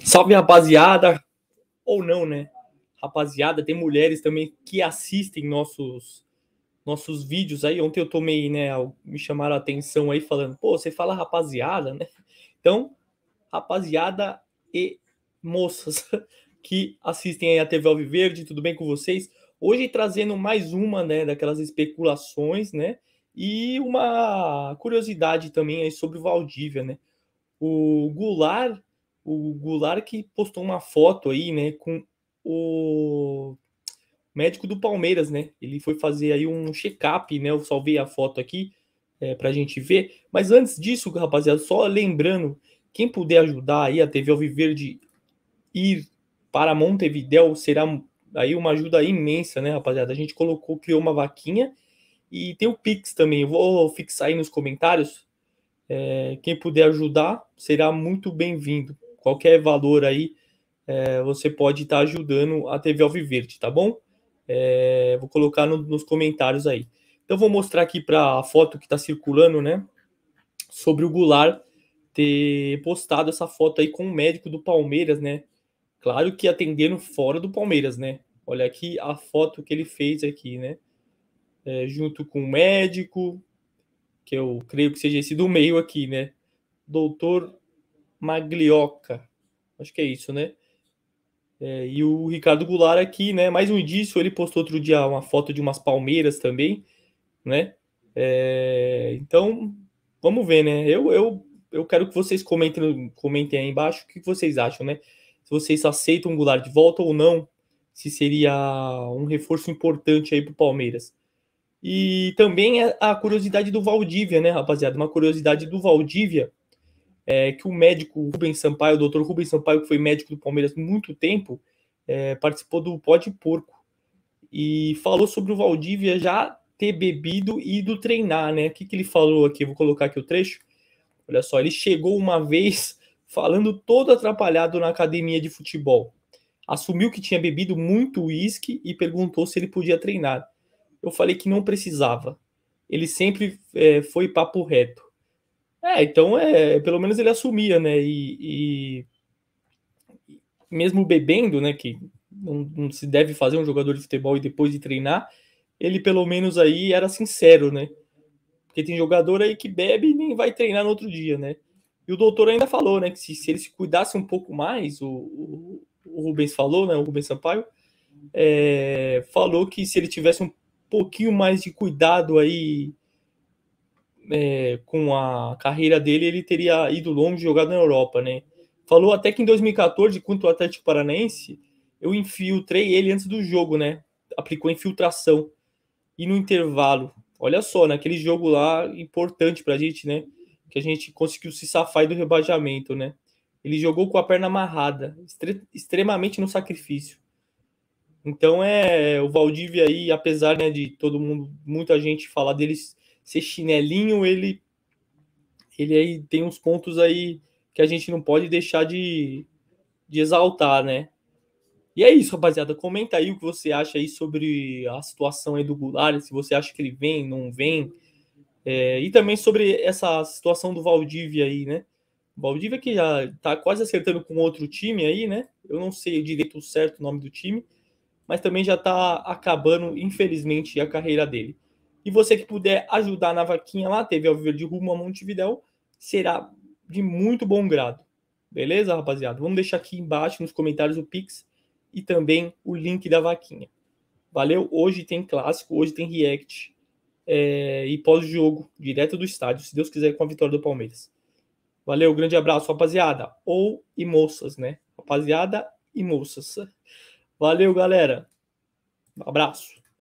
Salve, rapaziada! Ou não, né? Rapaziada, tem mulheres também que assistem nossos nossos vídeos aí. Ontem eu tomei, né? Me chamaram a atenção aí falando, pô, você fala rapaziada, né? Então, rapaziada e moças que assistem aí a TV Alviverde, tudo bem com vocês? Hoje trazendo mais uma, né, daquelas especulações, né? E uma curiosidade também aí sobre o Valdívia, né? O Goulart, o Goulart que postou uma foto aí, né, com o médico do Palmeiras, né? Ele foi fazer aí um check-up, né? Eu salvei a foto aqui é, para a gente ver. Mas antes disso, rapaziada, só lembrando, quem puder ajudar aí a TV Alviverde ir para Montevidéu será aí uma ajuda imensa, né, rapaziada? A gente colocou, criou uma vaquinha e tem o Pix também. Eu vou fixar aí nos comentários. É, quem puder ajudar será muito bem-vindo. Qualquer valor aí é, você pode estar tá ajudando a TV Alviverde, tá bom? É, vou colocar no, nos comentários aí. Então vou mostrar aqui para a foto que está circulando, né? Sobre o Goulart ter postado essa foto aí com o médico do Palmeiras, né? Claro que atendendo fora do Palmeiras, né? Olha aqui a foto que ele fez aqui, né? É, junto com o médico, que eu creio que seja esse do meio aqui, né? Doutor Maglioca. Acho que é isso, né? É, e o Ricardo Goulart aqui, né? Mais um indício, ele postou outro dia uma foto de umas palmeiras também, né? É, então, vamos ver, né? Eu, eu, eu quero que vocês comentem, comentem aí embaixo o que vocês acham, né? Se vocês aceitam o Goulart de volta ou não, se seria um reforço importante aí para o Palmeiras. E também é a curiosidade do Valdívia, né, rapaziada? Uma curiosidade do Valdívia é que o médico Rubens Sampaio, o doutor Rubens Sampaio, que foi médico do Palmeiras muito tempo, é, participou do Pó de Porco e falou sobre o Valdívia já ter bebido e ido treinar, né? O que, que ele falou aqui? vou colocar aqui o trecho. Olha só, ele chegou uma vez falando todo atrapalhado na academia de futebol assumiu que tinha bebido muito uísque e perguntou se ele podia treinar. Eu falei que não precisava. Ele sempre é, foi papo reto. É, então é, pelo menos ele assumia, né? E, e mesmo bebendo, né? Que não, não, se deve fazer um jogador de futebol e depois de treinar, ele pelo menos aí era sincero, né? Porque tem jogador aí que bebe e nem vai treinar no outro dia, né? E o doutor ainda falou, né? Que se, se ele se cuidasse um pouco mais, o, o, o Rubens falou, né? O Rubens Sampaio é, falou que se ele tivesse um pouquinho mais de cuidado aí é, com a carreira dele, ele teria ido longe jogado na Europa, né? Falou até que em 2014, contra o Atlético Paranaense, eu infiltrei ele antes do jogo, né? Aplicou infiltração. E no intervalo, olha só, naquele jogo lá, importante pra gente, né? Que a gente conseguiu se safar do rebaixamento, né? Ele jogou com a perna amarrada, extremamente no sacrifício. Então é o Valdívia aí, apesar né, de todo mundo, muita gente falar dele ser chinelinho, ele ele aí tem uns pontos aí que a gente não pode deixar de, de exaltar, né? E é isso, rapaziada. Comenta aí o que você acha aí sobre a situação aí do Goulart, se você acha que ele vem, não vem. É, e também sobre essa situação do Valdívia aí, né? Valdívia que já está quase acertando com outro time aí, né? Eu não sei direito o certo nome do time, mas também já está acabando, infelizmente, a carreira dele. E você que puder ajudar na vaquinha lá, teve ao viver de rumo a Montevidéu, será de muito bom grado. Beleza, rapaziada? Vamos deixar aqui embaixo nos comentários o Pix e também o link da vaquinha. Valeu? Hoje tem clássico, hoje tem react é, e pós-jogo, direto do estádio, se Deus quiser, com a vitória do Palmeiras. Valeu, grande abraço, rapaziada. Ou e moças, né? Rapaziada e moças. Valeu, galera. Um abraço.